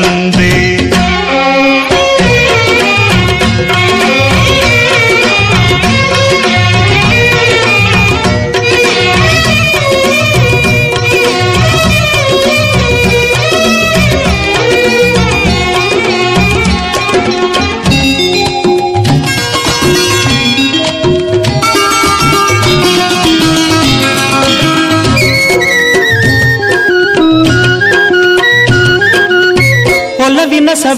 ಬಂದೆ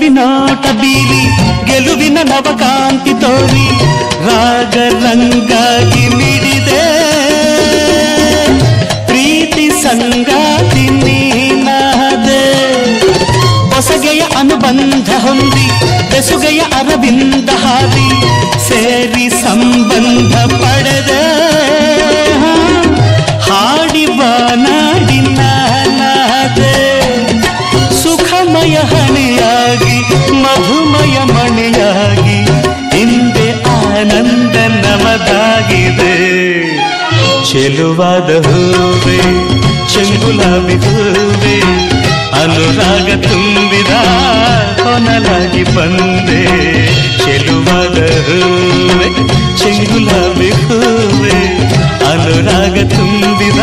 ನವಿನಾಟ ಬೀರಿ, ಗೆಲುವಿನ ನವಕಾಂತಿ ತೋರಿ ರಾಗ ರಂಗಾಗಿ ಮಿಡಿದೆ. ಪ್ರೀತಿ ಸಂಗಾತಿ ನೀನಾದೆ. ಹೊಸಗೆಯ ಅನುಬಂಧ ಹೊಂದಿ, ಬೆಸುಗೆಯ ಅರವಿಂದ ಹಾರಿ ಸೇರಿ ಸಂಬಂಧ ಪಡ. ಚೆಲುವಾದ ಹೂವೆ ಚೆಂಗುಲಾಬಿ ಹೂವೆ ಅನುರಾಗ ತುಂಬಿದ ಕೊನಲಾಗಿ ಬಂದೆ ಚೆಲುವಾದ ಹೂವೆ ಚೆಂಗುಲಾಬಿ ಹೂವೆ ಅನುರಾಗ ತುಂಬಿದ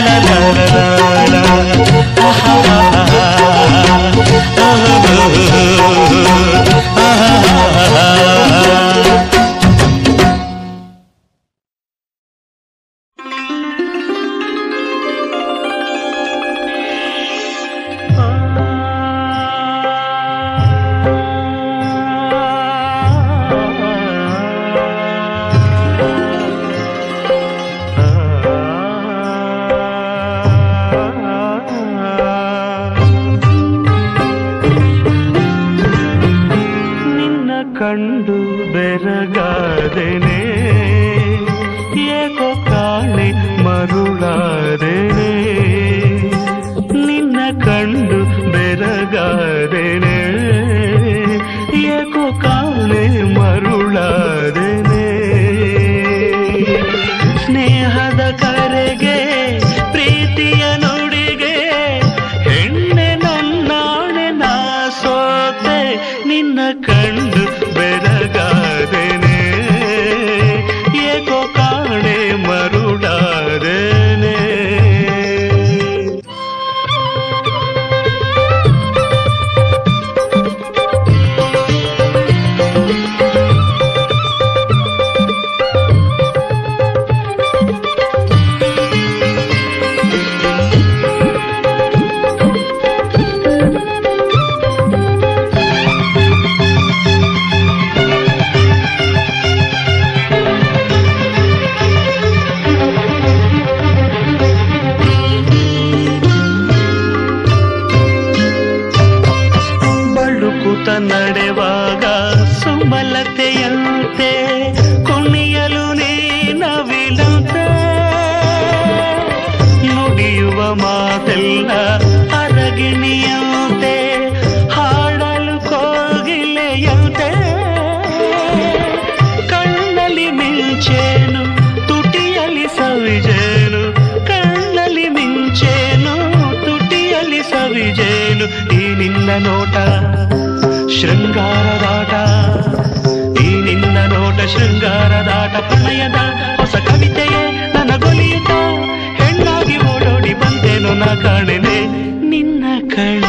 la la la ಸಂಸಾರದಾಟ. ಈ ನಿನ್ನ ನೋಟ ಶೃಂಗಾರದಾಟ. ಪ್ರಣಯದ ಹೊಸ ಕವಿತೆಯೇ ನನಗೊಲಿಯುತ್ತ ಹೆಣ್ಣಾಗಿ ಓಡೋಡಿ ಬಂದೇನು ನಾ ಕಾಣೆನೆ. ನಿನ್ನ ಕಣ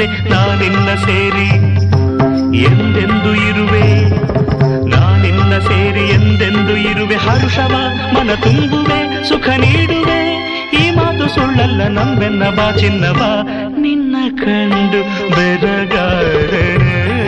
ನಿನ್ನಂತೆ ನಾನಿನ್ನ ಸೇರಿ ಎಂದೆಂದು ಇರುವೆ? ನಾನಿನ್ನ ಸೇರಿ ಎಂದೆಂದು ಇರುವೆ? ಹರುಷವ, ಮನ ತುಂಬುವೆ, ಸುಖ ನೀಡುವೆ. ಈ ಮಾತು ಸುಳ್ಳಲ್ಲ ನಂಬೆನ್ನ ಬಾ ಚಿನ್ನವ ನಿನ್ನ ಕಂಡು ಬೆರಗಾರೆ.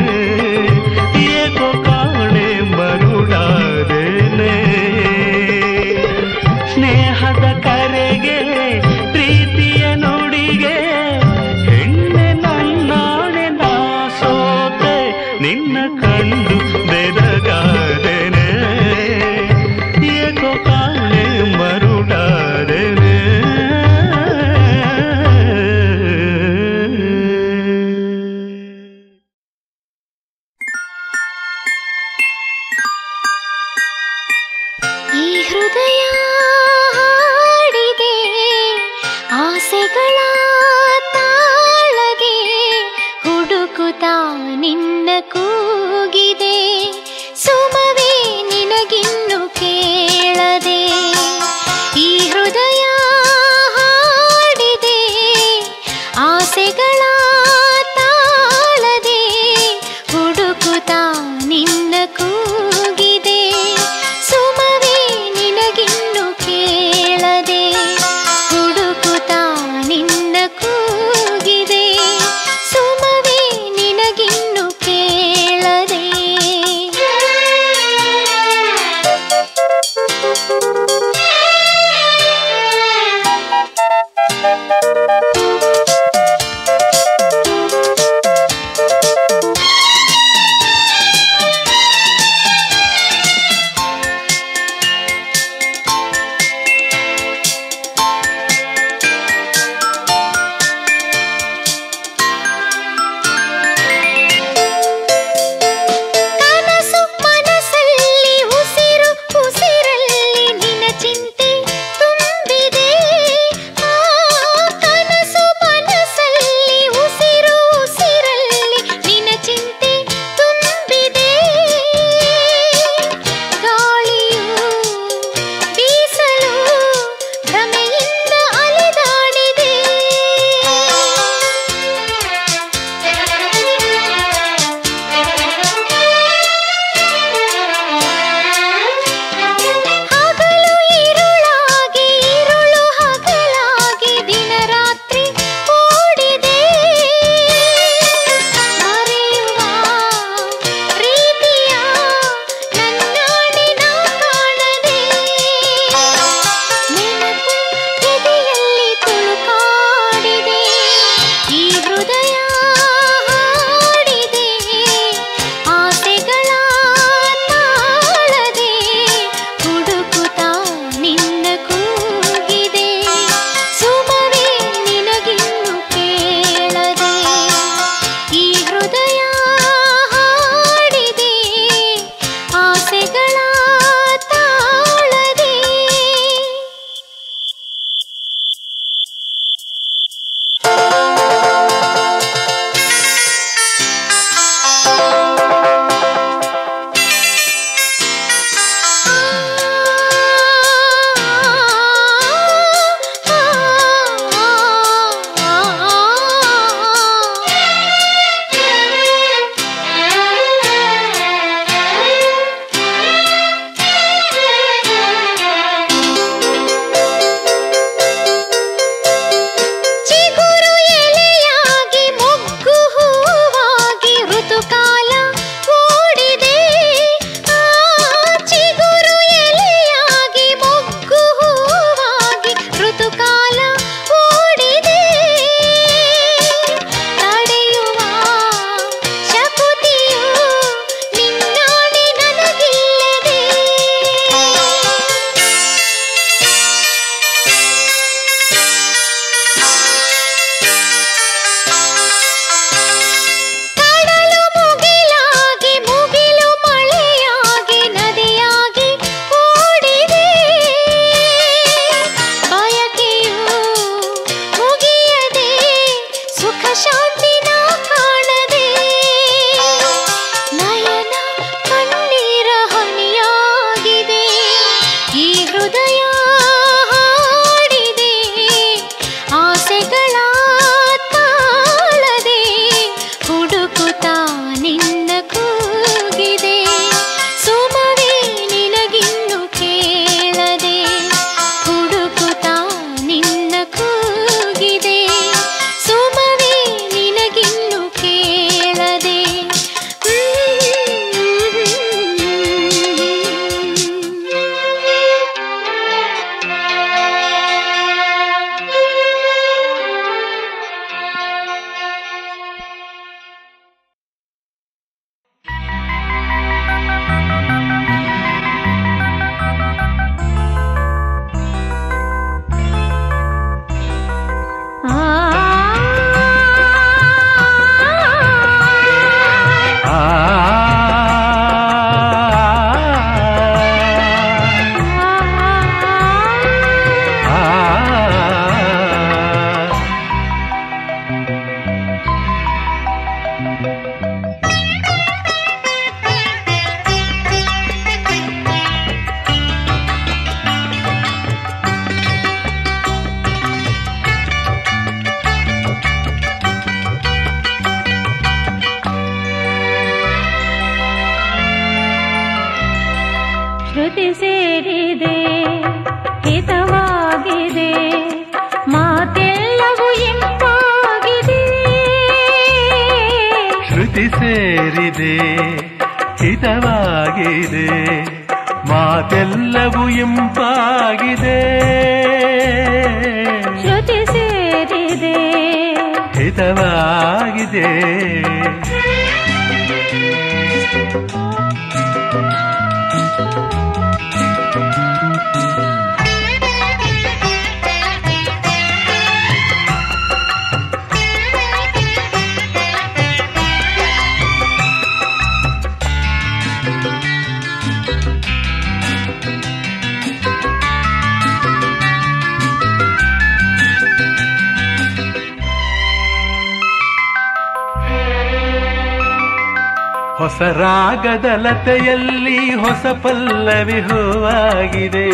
ಹೊಸ ರಾಗದ ಲತೆಯಲ್ಲಿ ಹೊಸ ಪಲ್ಲವಿ ಹೂವಾಗಿದೆ.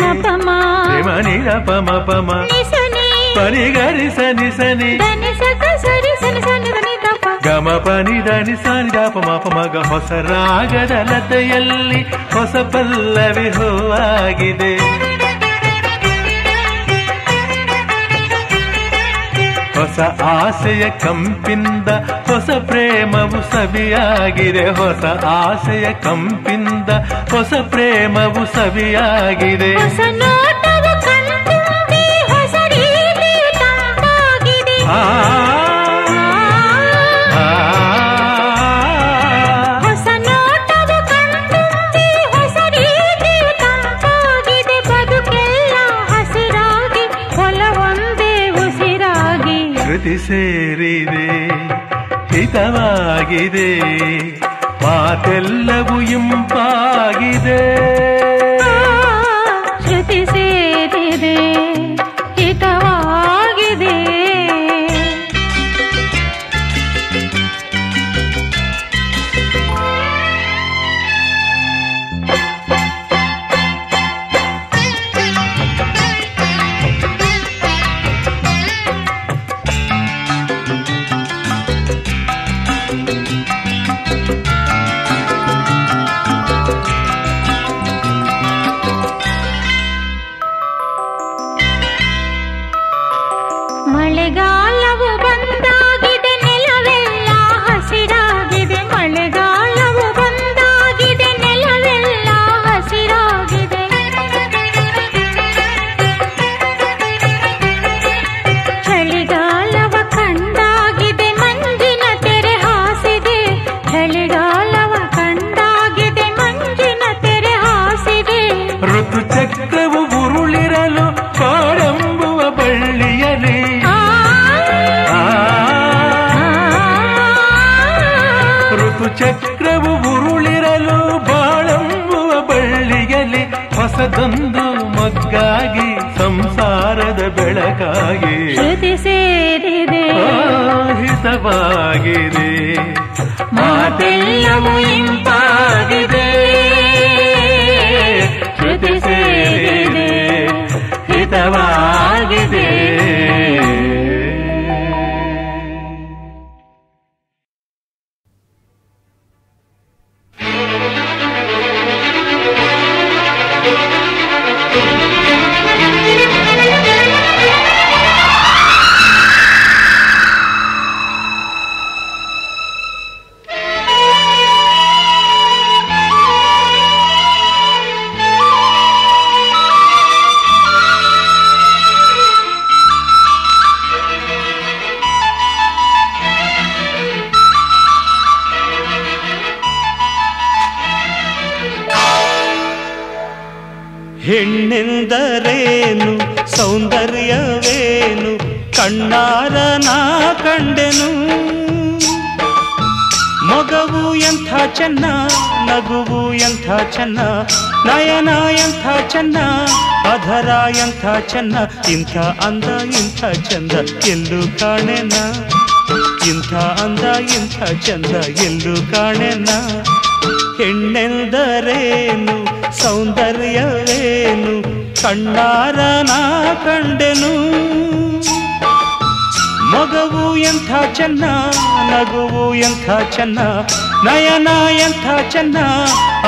ಮನಿ ಪಮ ಪಮ. ಪರಿಗರಿಸ ನಿಸನಿ. ಗಮ ಪನಿ ಧನಿ ಸಾನಿ ದಾಪ ಮಾಪ ಮಗ ಹೊಸ ರಾಗದ ಲತೆಯಲ್ಲಿ ಹೊಸ ಪಲ್ಲವಿ ಹೂವಾಗಿದೆ. ಹೊಸ ಆಸೆಯ ಕಂಪಿಂದ ಹೊಸ ಪ್ರೇಮವು ಸವಿಯಾಗಿದೆ. ಹೊಸ ಆಸೆಯ ಕಂಪಿಂದ ಹೊಸ ಪ್ರೇಮವು ಸವಿಯಾಗಿದೆ. ಆ ಜೊತೆ ಸೇರಿದೆ ಹಿತವಾಗಿದೆ ಮಾತೆಲ್ಲವೂ ಇಂಪಾಗಿದೆ. ಜೊತೆ ಸೇರಿದೆ. ಚೆನ್ನ, ಇಂಥ ಅಂದ, ಇಂಥ ಚಂದ, ಎಲ್ಲೂ ಕಾಣೆನ? ಇಂಥ ಅಂದ, ಇಂಥ ಚಂದ, ಎಲ್ಲೂ ಕಾಣೆನ? ಹೆಣ್ಣೆಂದರೇನು ಸೌಂದರ್ಯವೇನು? ಕಣ್ಣಾರ ನಾ ಕಂಡೆನು? ಮಗವು ಎಂಥ ಚೆನ್ನ, ನಗುವು ಎಂಥ ಚೆನ್ನ, ನಯನ ಎಂಥ ಚೆನ್ನ,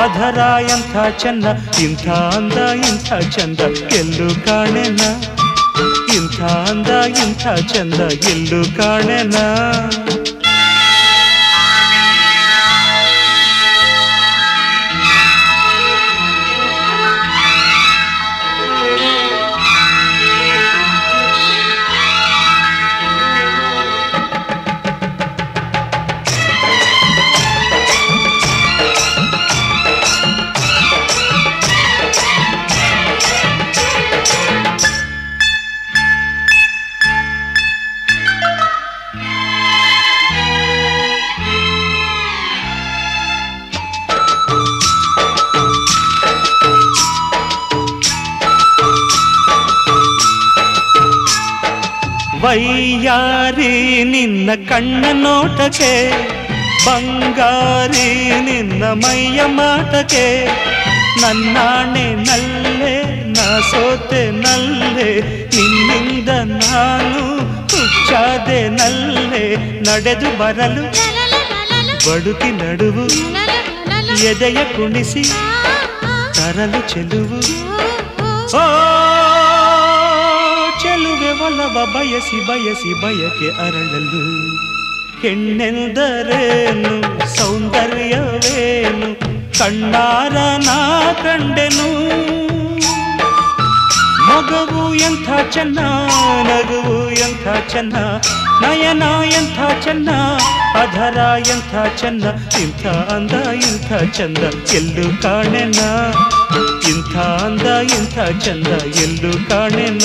ಅಧರ ಎಂಥ ಚೆನ್ನ, ಇಂಥ ಅಂದ, ಇಂಥ ಚಂದ, ಎಲ್ಲೂ ಕಾಣೆನ. ಇಂಥ ಅಂದ, ಇಂಥ ಚಂದ, ಎಲ್ಲೂ ಕಾಣೆನ. ವೈಯಾರಿ ನಿನ್ನ ಕಣ್ಣ ನೋಟಕ್ಕೆ ಬಂಗಾರಿ ನಿನ್ನ ಮೈಯ ಮಾಟಕ್ಕೆ ನನ್ನಾಣೆ ನಲ್ಲೆ ನಾ ಸೋತೆ ನಲ್ಲೆ ನಿನ್ನಿಂದ ನಾನು ಹುಚ್ಚಾದೆ ನಲ್ಲೆ ನಡೆದು ಬರಲು ಬಡುಕಿ ನಡುವು ಎದೆಯ ಕುಣಿಸಿ ತರಲು ಚೆಲುವು ಓ ಚೆಲುವೆ ಒಲವ ಬಯಸಿ ಬಯಸಿ ಬಯಕೆ ಅರಳಲು. ಹೆಣ್ಣೆಂದರೇನು? ಸೌಂದರ್ಯವೇನು? ಕಣ್ಣಾರ ನಾ ಕಂಡೆನು. ಮಗವು ಎಂಥ ಚೆನ್ನ, ನಗುವು ಎಂಥ ಚೆನ್ನ, ನಯನ ಎಂಥ ಚೆನ್ನ, ಅಧರ ಎಂಥ ಚೆನ್ನ, ಇಂಥ ಅಂದ, ಇಂಥ ಚಂದ, ಎಲ್ಲೂ ಕಾಣೆನ. ಇಂಥ ಅಂದ, ಇಂಥ ಚಂದ, ಎಲ್ಲೂ ಕಾಣೆನ.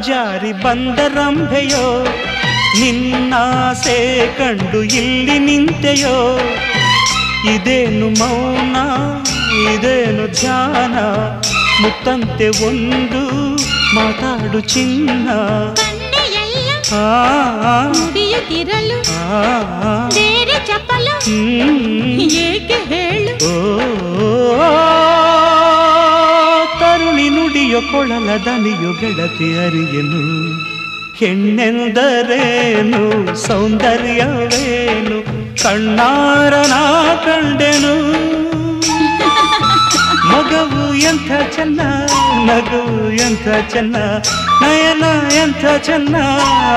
ಜಾರಿ ಬಂದ ರಂಭೆಯೋ ನಿನ್ನಾಸೆ ಕಂಡು ಇಲ್ಲಿ ನಿಂತೆಯೋ ಇದೇನು ಮೌನ ಇದೇನು ಧ್ಯಾನ ಮುತ್ತಂತೆ ಒಂದು ಮಾತಾಡು ಚಿನ್ನ ಆ, ಆ, ಮುಡಿಯುತ್ತಿರಲು ಆ, ಆ, ಬೇರೆ ಚಪಲು ಹ್ಮ್. ಏಕೆ ಹೇಳು ಓ ಕೊಳಲ ದನಿಯು ಗೆಳತಿ ಅರಿಯನು. ಹೆಣ್ಣೆಂದರೇನು, ಸೌಂದರ್ಯವೇನು, ಕಣ್ಣಾರನ ಕಂಡೆನು. ಮಗವು ಎಂಥ ಚೆನ್ನ, ನಗು ಎಂಥ ಚೆನ್ನ, ನಯನ ಎಂಥ ಚೆನ್ನ,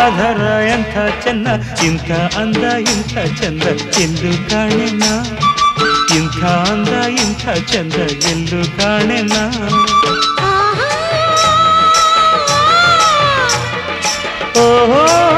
ಆಧಾರ ಎಂಥ ಚೆನ್ನ, ಇಂಥ ಅಂದ ಇಂಥ ಚಂದ, ಎಂದು ಕಾಣೆನ. ಇಂಥ ಅಂದ ಇಂಥ ಚಂದ, ಎಂದು ಕಾಣೆನ. oh.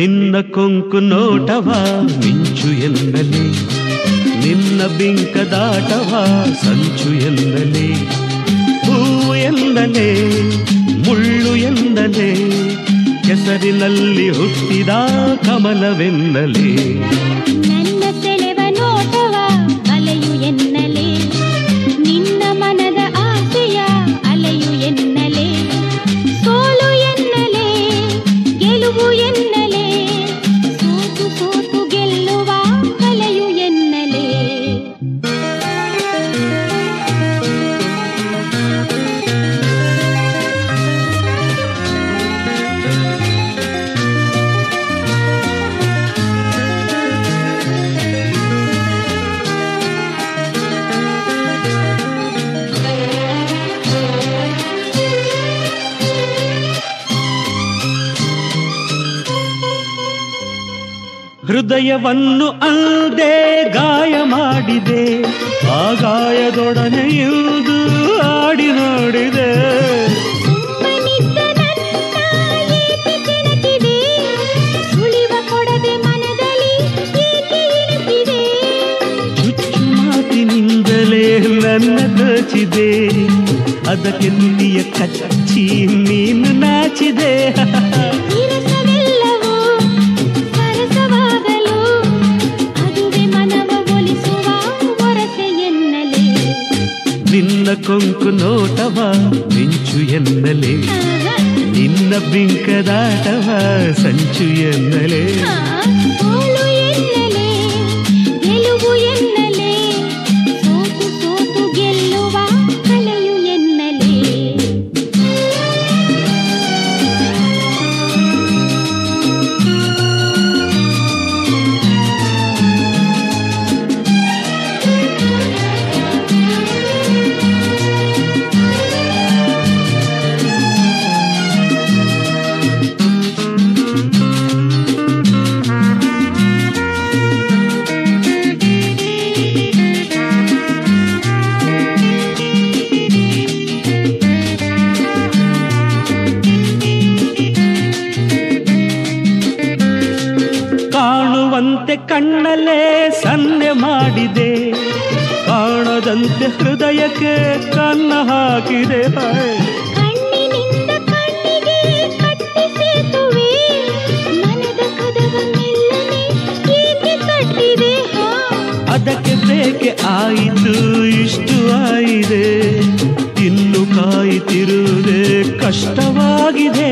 ನಿನ್ನ ಕೊಂಕು ನೋಟವ ಮಿಂಚು ಎನ್ನಲಿ ನಿನ್ನ ಬಿಂಕದಾಟವ ಸಂಚು ಎನ್ನಲಿ ಹೂ ಎಂದಲೇ, ಮುಳ್ಳು ಎಂದನೆ ಕೆಸರಿನಲ್ಲಿ ಹುಟ್ಟಿದ ಕಮಲವೆನ್ನಲೇ ಹೃದಯವನ್ನು ಅಲ್ಲದೆ ಗಾಯ ಮಾಡಿದೆ. ಆ ಗಾಯದೊಡನೆ ಇಳಿದು ಆಡಿ ನೋಡಿದೆ. ಸುಮ್ಮನಿದ್ದ ನನ್ನ ಏಕೆ ಕೆಣಕಿದೆ ಸುಳಿವ ಕೊಡದೆ ಮನದಲ್ಲಿ ಏಕೆ ಇಳಿಸಿದೆ ಚುಚ್ಚು ಮಾತಿನಿಂದಲೇ ನನ್ನ ದೋಚಿದೆ ಅದಕ್ಕೆ ನುಡಿಯ ಕಚ್ಚಿ ನೀನು ನಾಚಿದೆ. ಕೊಂಕು ನೋಟವ ಮಿಂಚು ಎನ್ನಲೆ. ನಿನ್ನ ಬಿಂಕದಾಟವ ಸಂಚು ಎನ್ನಲೆ. ಅದಕ್ಕೆ ಬೇಕೆ ಆಯಿತು ಇಷ್ಟು ಆಯಿದೆ ಇನ್ನು ಕಾಯುತ್ತಿರುವುದೇ ಕಷ್ಟವಾಗಿದೆ.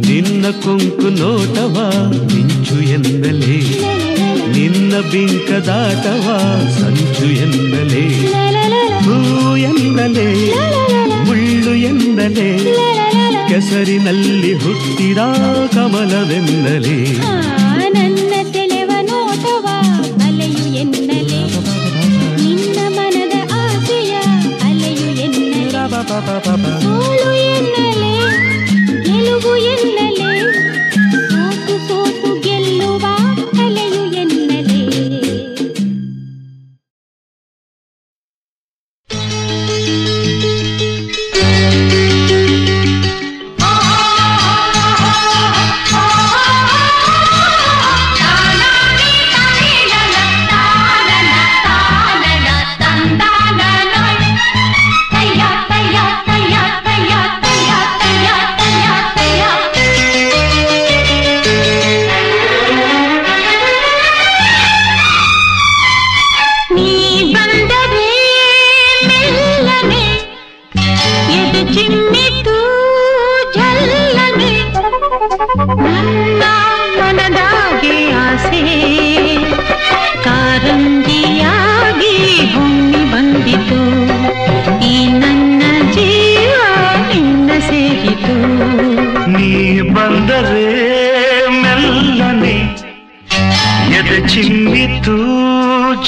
ನಿನ್ನ ಕೊಂಕು ನೋಟವ ಮಿಂಚು ಎನ್ನಲೆ. ನಿನ್ನ ಬಿಂಕದಾಟವ ಸಂಚು ಎನ್ನಲೆ. ಹೂ ಎನ್ನಲೆ. ಎನ್ನಲೆ ಕೆಸರಿನಲ್ಲಿ ಹುಟ್ಟಿದ ಕಮಲವೆಂದಲೇ ನನ್ನ ಸೆಳೆವ ನೋಟವ ಅಲೆಯು ಮನದ ಆಸೆಯ ಅಲೆಯು ಗೆಲುವು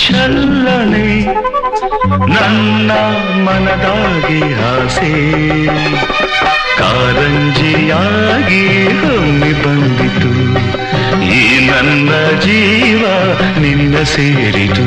ಛಲ್ಲನೆ ನನ್ನ ಮನದಾಗಿ ಆಸೆ ಕಾರಂಜಿಯಾಗಿ ಹೊಮ್ಮಿ ಬಂದಿತು. ಈ ನನ್ನ ಜೀವ ನಿನ್ನ ಸೇರಿತು.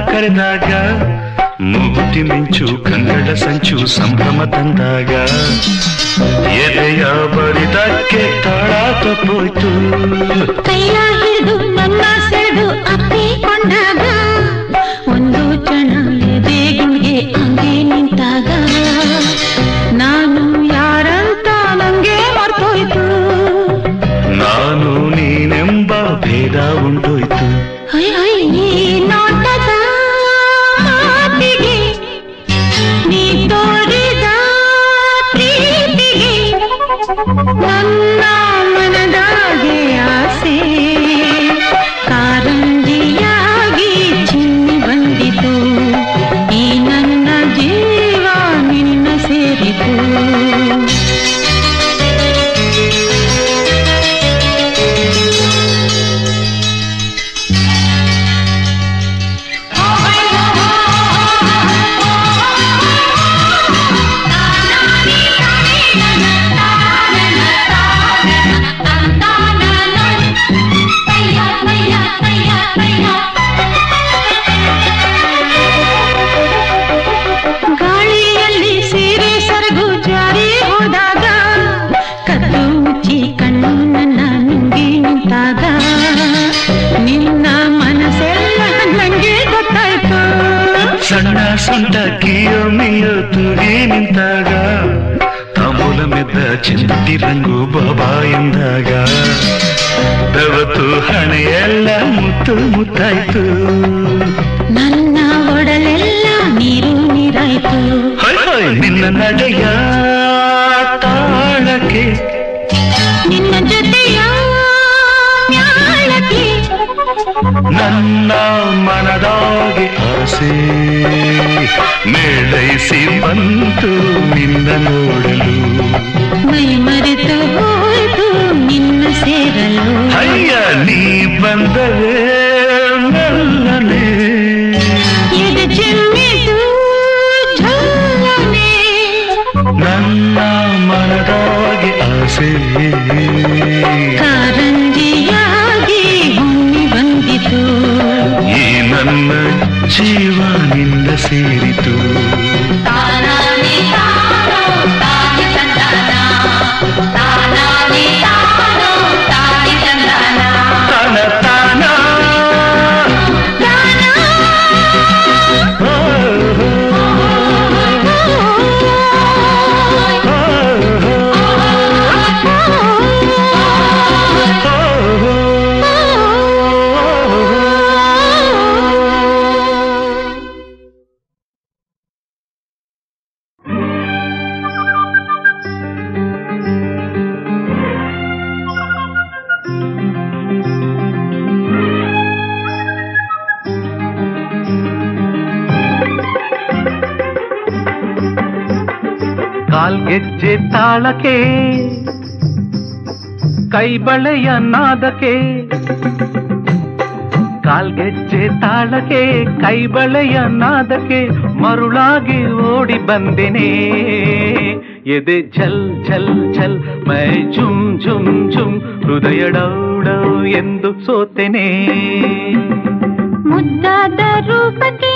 ನನ್ನ ಕರೆದಾಗ ಮುಗುತಿ ಮಿಂಚು ಕನ್ನಡ ಸಂಚು ಸಂಭ್ರಮ ತಂದಾಗ ಎದೆಯ ಬಡಿದಕ್ಕೆ ತಾಳ ತಪ್ಪೋಯ್ತು ಕೈಯ ಹಿಡಿದು ನನ್ನ ಸೆಳೆದು ಅಪ್ಪಿಕೊಂಡಾಗ ಸಣ್ಣ ಸೊಂಟ ಕಿಯೋ ಮಿಯೋ ತುಗಿ ನಿಂತಾಗ ತಾಂಬೂಲ ಮೆದ್ದ ಚಿಂತಿ ರಂಗು ಬಾಬಾ ಎಂದಾಗ. ದವತು ಹಣೆಯೆಲ್ಲ ಮುತ್ತು ಮುತ್ತಾಯ್ತು. ನನ್ನ ಒಡಲೆಲ್ಲ ನೀರು ನೀರಾಯ್ತು. ನಿನ್ನ ನಡೆಯ ತಾಳಕ್ಕೆ. ನಿನ್ನ ಜೊತೆಯ ನನ್ನ ಮನದಾಗೆ ಆಸೆ. ಮೇಳೈಸಿ ಬಂತು ನಿನ್ನ ನೋಡಲು. ಮೈ ಮರೆತು ಹೋಯ್ತು ನಿನ್ನ ಸೇರಲು. ಅಯ್ಯ ನೀ ಬಂದರೆ ಝಲ್ಲನೆ ನನ್ನ ಮನದಾಗೆ ಆಸೆ. ಕಾರಂಜಿಯಾಗಿ ನನ್ನ ಜೀವ ನಿಂದ ಸೇರಿತು. ತಾಳಕ್ಕೆ, ಕೈಬಳೆಯ ನಾದಕ್ಕೆ, ಕಾಲ್ಗೆಜ್ಜೆ ತಾಳಕ್ಕೆ, ಕೈಬಳೆಯ ನಾದಕ್ಕೆ ಮರುಳಾಗಿ ಓಡಿ ಬಂದೆನೆ. ಎದೆ ಛಲ್ ಛಲ್ ಛಲ್ ಮೈ ಝುಮ್ ಝುಮ್ ಝುಮ್, ಹೃದಯ ಡೌಡೌ ಎಂದು ಸೋತೆನೆ. ಮುದ್ದಾದ ರೂಪಕ್ಕೆ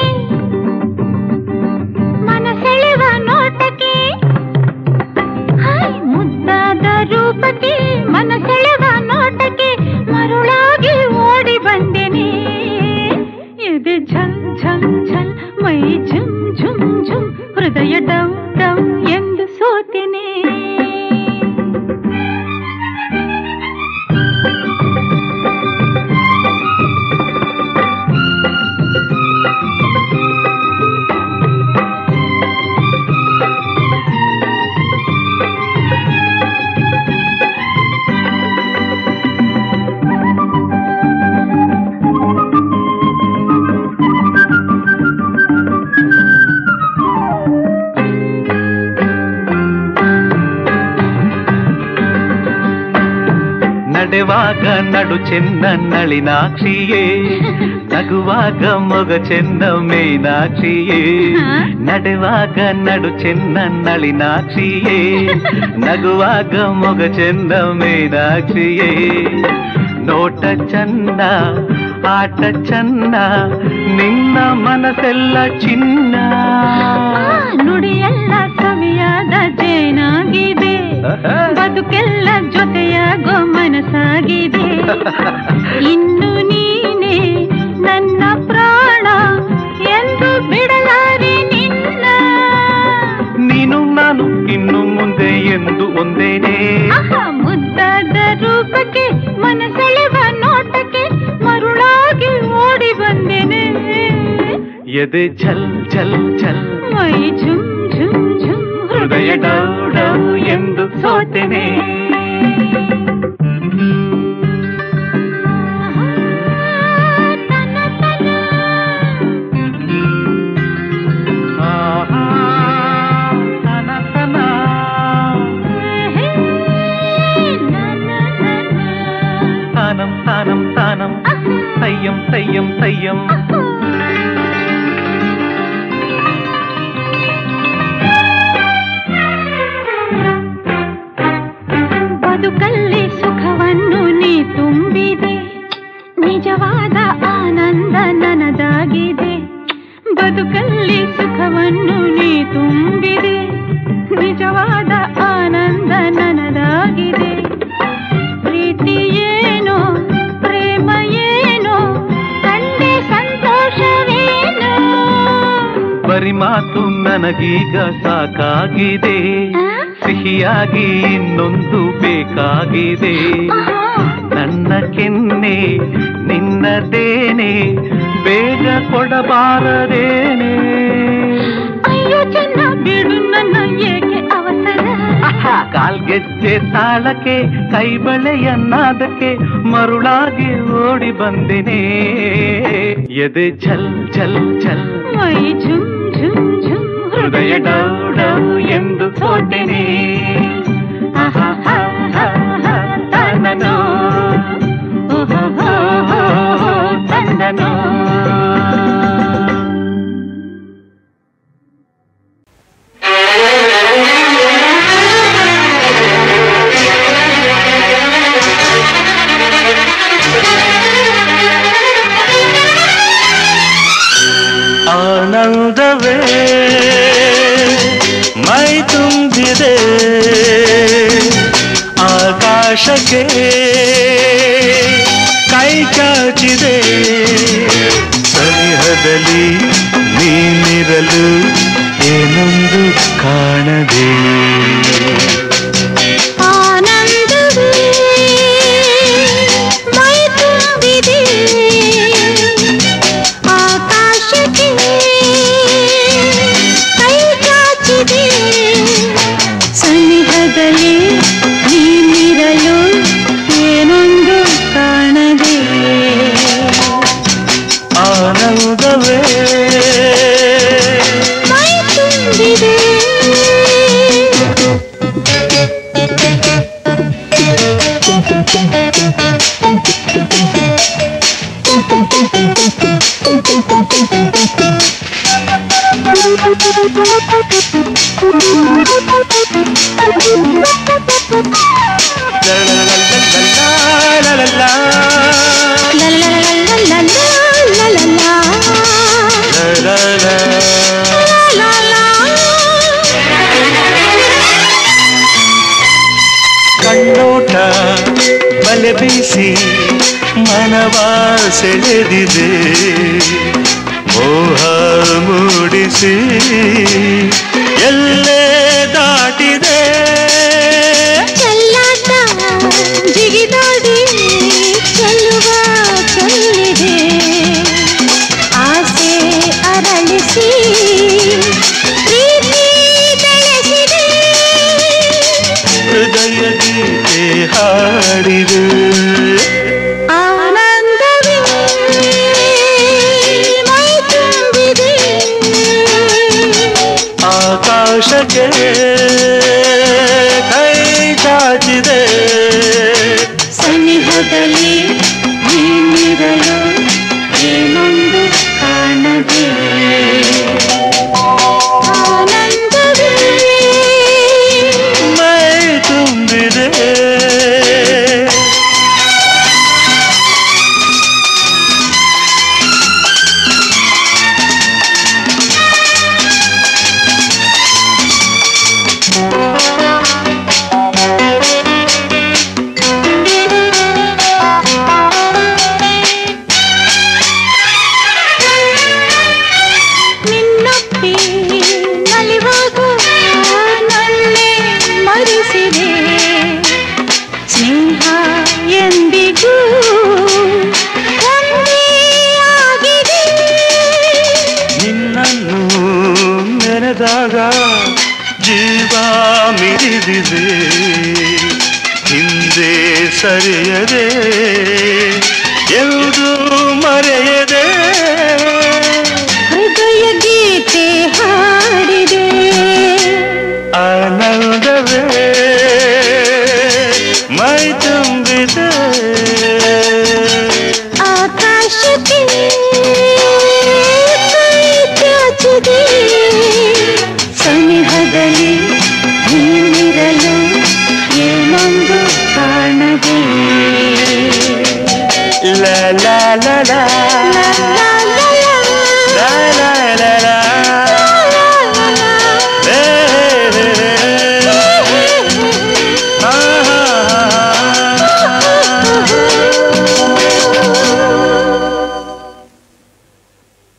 ನಡೆವಾಗ ನಡು ಚೆನ್ನ ನಳಿನಾಕ್ಷಿಯೇ. ನಗುವಾಗ ಮೊಗ ಚೆನ್ನ ಮೇನಾಕ್ಷಿಯೇ. ನಡೆವಾಗ ನಡು ಚೆನ್ನ ನಳಿನಾಕ್ಷಿಯೇ. ನಗುವಾಗ ಮೊಗ ಚೆನ್ನ ಮೇನಾಕ್ಷಿಯೇ. ನೋಟ ಚಂದ ಆಟ ಚಂದ ನಿನ್ನ ಮನಸ್ಸೆಲ್ಲ ಚಿನ್ನ. ನುಡಿಯೆಲ್ಲ ಕವಿಯಾದ ಜೇನಾಗಿದೆ. ಬದುಕೆಲ್ಲ ಜೊತೆಯಾಗೋ ಮನಸ್ಸಾಗಿದೆ. ಇನ್ನು ನೀನೆ ನನ್ನ ಪ್ರಾಣ ಎಂದು ಬಿಡಲಾರೆ ನಿನ್ನ. ನೀನು ನಾನು ಇನ್ನು ಮುಂದೆ ಎಂದು ಒಂದೇನೇ ಮುದ್ದಾದ ರೂಪಕ್ಕೆ ಮನಸೆಳೆವ ನೋಟಕ್ಕೆ ಮರುಳಾಗಿ ಓಡಿ ಬಂದೇನೆ. ಎದೆ ಛಲ್ ಛಲ್ ಛಲ್ ಮೈ ಝುಮ್ ಝುಮ್ ಝುಮ್ ಹೃದಯ ಡೌ ಡೌ ಎಂದು सोचने ನನಗೀಗ ಸಾಕಾಗಿದೆ. ಸಿಹಿಯಾಗಿ ಇನ್ನೊಂದು ಬೇಕಾಗಿದೆ. ನನ್ನ ಕೆನ್ನೆ ನಿನ್ನದೇನೆ ಬೇಗ ಕೊಡಬಾರದೇನೆ. ಅಯ್ಯೋ ಚೆನ್ನ ಬಿಡು ನನ್ನ ಏಕೆ ಅವಸರ? ಕಾಲ್ಗೆಜ್ಜೆ ತಾಳಕ್ಕೆ ಕೈ ಬಳೆಯನ್ನಾದಕ್ಕೆ ಮರುಳಾಗಿ ಓಡಿ ಬಂದಿನೇ. ಎದೆ ಛಲ್ ಛಲ್ ಛಲ್ ಮೈ ಝುಮ್. ಹೃದಯ ಡೌ ಡೌ ಎಂದು ಸೋತೆನೆ ಬೀಸಿ ಮನವ ಸೆಳೆದಿದೆ. ಮೋಹ ಮೂಡಿಸಿ ಎಲ್ಲೇ